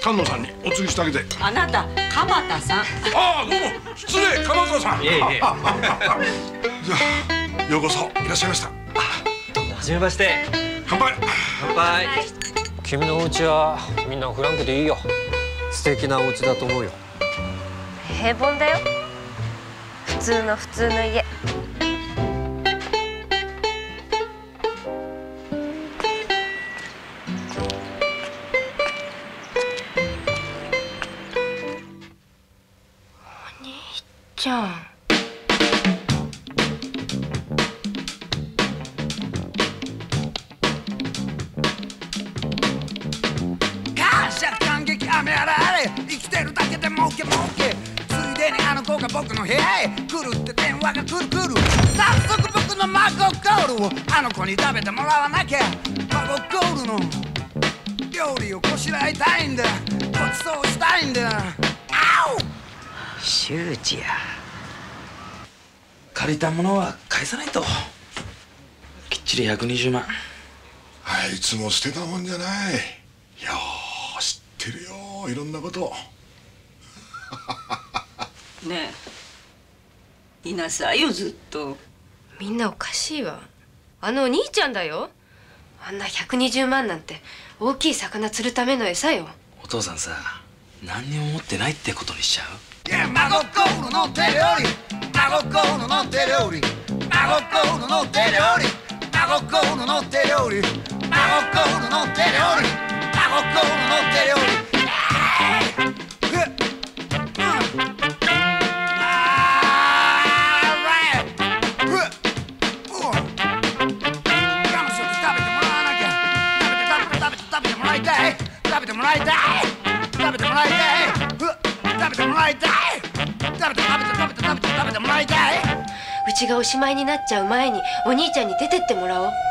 菅野さんにお継ぎしてあげて。あなた鎌田さん。ああどうも。失礼鎌田さん。いえいえ。じゃあようこそいらっしゃいました。はじめまして。乾杯。乾杯。君のお家はみんなフランクでいいよ。素敵なお家だと思うよ。平凡だよ。普通の普通の家ちゃん感謝感激雨あらあれ。生きてるだけで儲け儲け。ついでにあの子が僕の部屋へ。来るって電話が来る来る。早速僕のマゴゴールを。あの子に食べてもらわなきゃ。マゴゴールの。料理をこしらえたいんだ。ごちそうしたいんだ。あお周知や借りたものは返さないと。きっちり120万。あいつも捨てたもんじゃない。よう知ってるよ。いろんなこと。ねえ。いなさいよずっと。みんなおかしいわ。あのお兄ちゃんだよ。あんな120万なんて大きい魚釣るための餌よ。お父さんさ何にも持ってないってことにしちゃう？Yeah, マゴゴールの手料理。マゴゴールの手料理。マゴゴールの手料理。マゴゴールの手料理。マゴゴールの手料理。マゴゴールの手料理えっうん食べてもらいたい食べてもらいたい食べてもらいたい食べてもらいたい食べて食べて食べて食べて食べてもらいたいうちがおしまいになっちゃう前にお兄ちゃんに出てってもらおう。